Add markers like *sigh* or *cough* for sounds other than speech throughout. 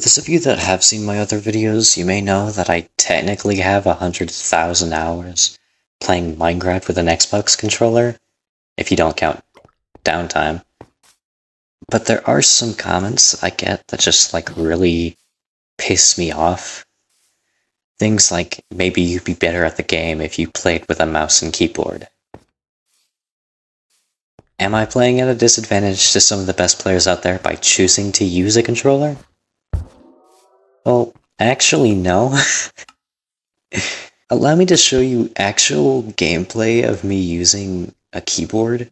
For those of you that have seen my other videos, you may know that I technically have 100,000 hours playing Minecraft with an Xbox controller, if you don't count downtime. But there are some comments I get that just like really piss me off. Things like maybe you'd be better at the game if you played with a mouse and keyboard. Am I playing at a disadvantage to some of the best players out there by choosing to use a controller? Well, actually, no. *laughs* Allow me to show you actual gameplay of me using a keyboard.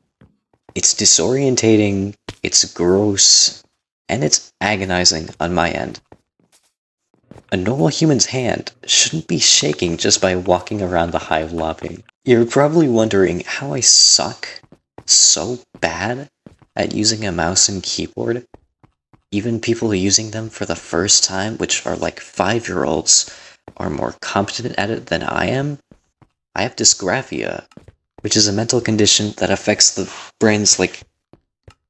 It's disorientating, it's gross, and it's agonizing on my end. A normal human's hand shouldn't be shaking just by walking around the hive lobby. You're probably wondering how I suck so bad at using a mouse and keyboard. Even people using them for the first time, which are like five year olds, are more competent at it than I am. I have dysgraphia, which is a mental condition that affects the brain's like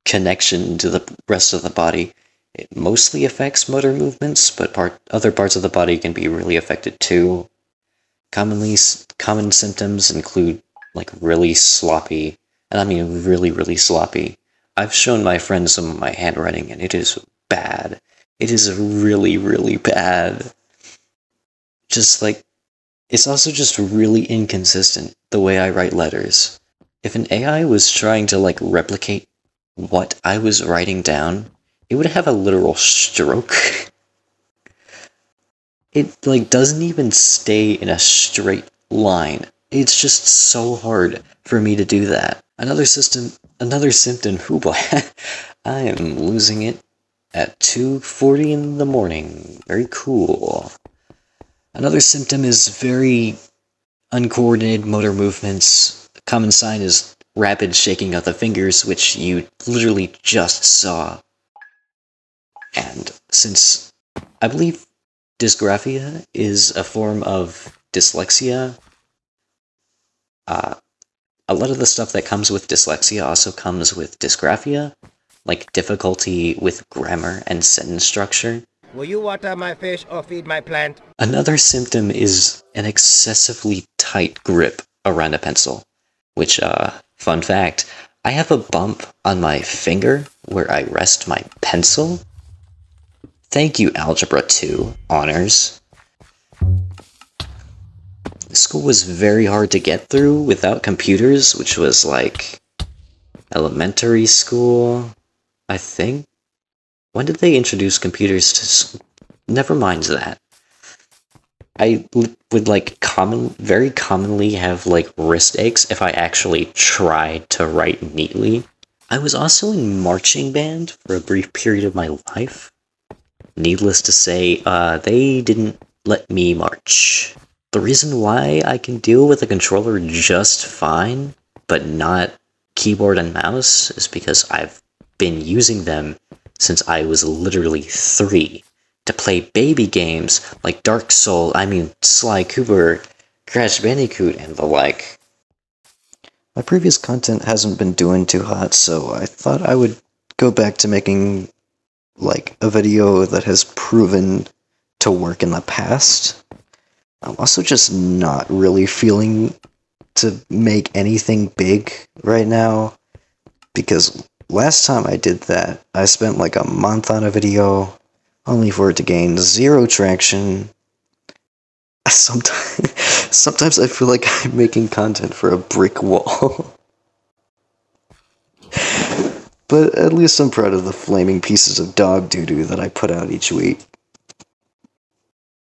connection to the rest of the body. It mostly affects motor movements, but part other parts of the body can be really affected too. Commonly, common symptoms include like really sloppy, and I mean really, really sloppy. I've shown my friends some of my handwriting, and it is bad. It is really, really bad. Just like, it's also just really inconsistent the way I write letters. If an AI was trying to like replicate what I was writing down, it would have a literal stroke. *laughs* it like doesn't even stay in a straight line. It's just so hard for me to do that. Another system, another symptom. *laughs* Who boy, I am losing it at 2:40 in the morning. Very cool. Another symptom is very uncoordinated motor movements. A common sign is rapid shaking of the fingers, which you literally just saw. And since I believe dysgraphia is a form of dyslexia, uh, a lot of the stuff that comes with dyslexia also comes with dysgraphia, like difficulty with grammar and sentence structure. Will you water my fish or feed my plant? Another symptom is an excessively tight grip around a pencil, which, uh, fun fact, I have a bump on my finger where I rest my pencil. Thank you, Algebra 2 honors. School was very hard to get through without computers, which was like elementary school, I think. When did they introduce computers to? Never mind that. I would like common, very commonly have like wrist aches if I actually tried to write neatly. I was also in marching band for a brief period of my life. Needless to say, uh, they didn't let me march. The reason why I can deal with a controller just fine, but not keyboard and mouse, is because I've been using them since I was literally three to play baby games like Dark Soul, I mean Sly Cooper, Crash Bandicoot, and the like. My previous content hasn't been doing too hot, so I thought I would go back to making like a video that has proven to work in the past. I'm also just not really feeling to make anything big right now because last time I did that, I spent like a month on a video only for it to gain zero traction. *laughs* Sometimes, *laughs* sometimes I feel like I'm making content for a brick wall. *laughs* but at least I'm proud of the flaming pieces of dog doo doo that I put out each week.